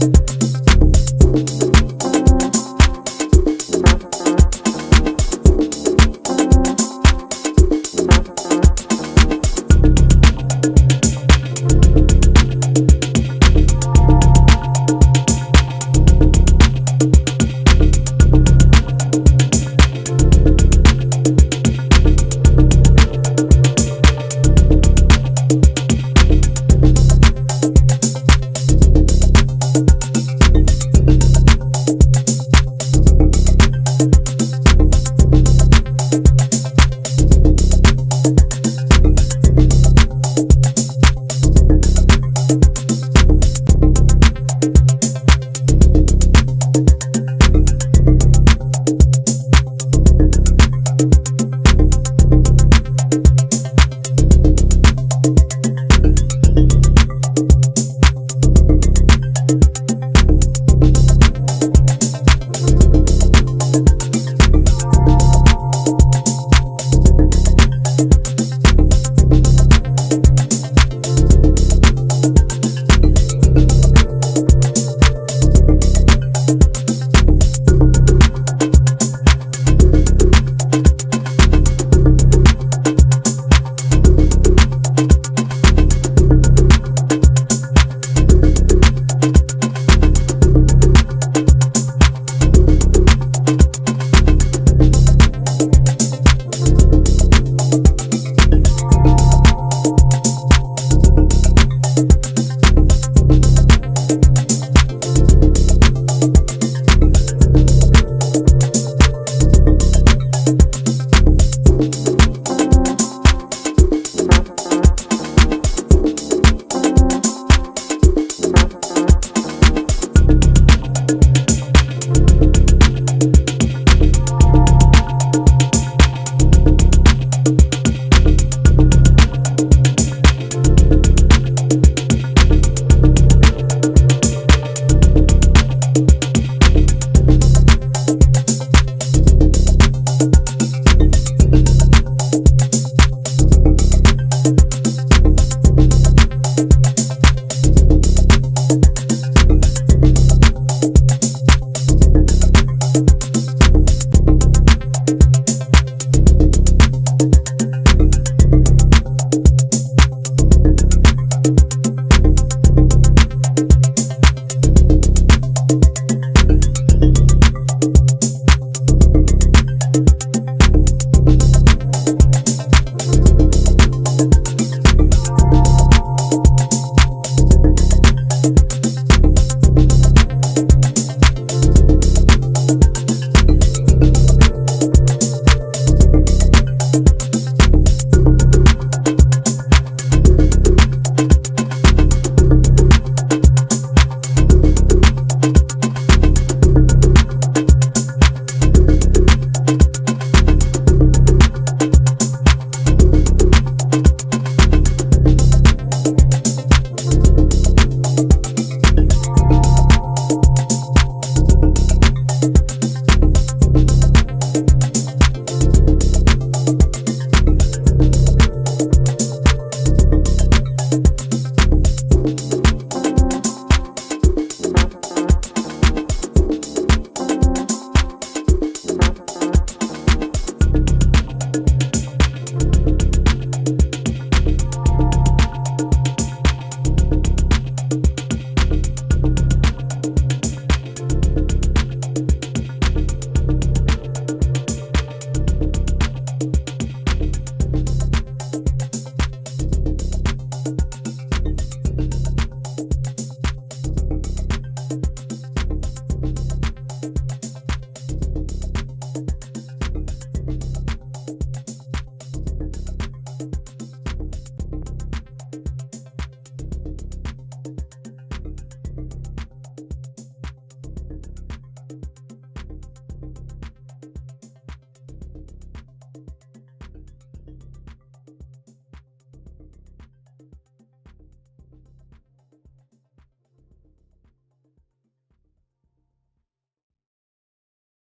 you